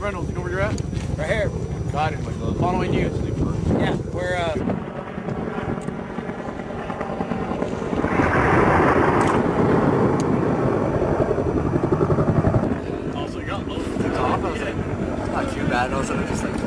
Reynolds, you know where you're at? Right here. Got it. my glove. Following you. Yeah, we're uh. Also got low. It's. I oh, oh, was like, it's not too bad. All of a sudden, just like.